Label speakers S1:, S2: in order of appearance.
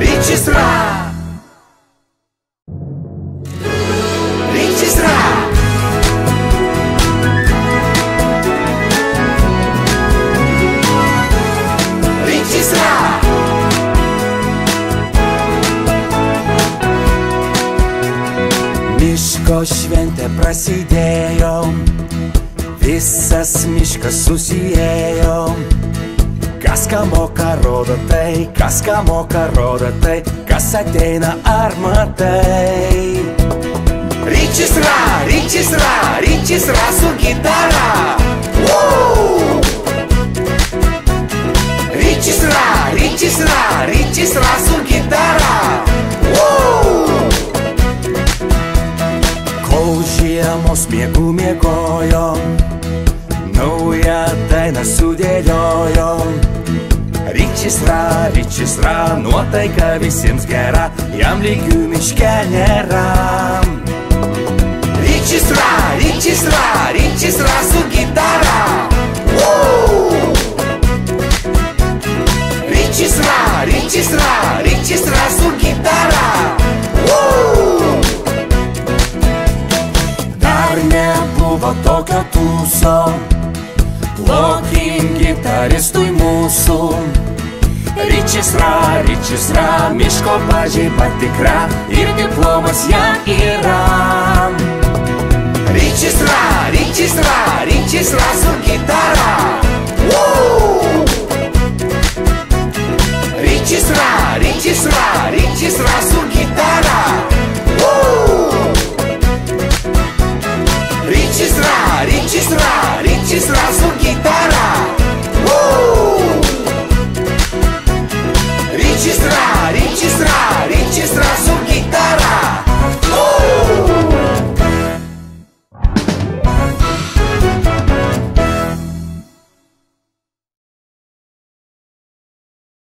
S1: Ričis Ra. Ričis Ra. Ričis Ra.
S2: Miško šventė prasidėjo, visas miškas susijėjo. Kas ką moka rodo tai, kas ką moka rodo tai, kas ateina ar matai.
S1: Ričis Ra. Ričis Ra. Ričis Ra su gitara. Woo! Ričis Ra. Ričis Ra. Ričis Ra su gitara. Woo!
S2: Kol žiemos miegų miegojo, naują dainą sudėliojo. Ryčis ra, ryčis ra, nuotaika visiems gera, jam lygių miške nėra.
S1: Ričis Ra. Ričis Ra. Ričis Ra su gitara. Woo! Ričis Ra. Ričis Ra. Ričis Ra su gitara. Woo!
S2: Dar nebuvo tokio tūso, plokim gitaristui mūsų. Ryčis ra, ryčis ra, miško pažyba tikra ir diplomas jam yra.
S1: Ričis Ra. Ričis Ra. Ričis Ra su gitara. Woo! Ričis Ra. Ričis Ra. Ričis Ra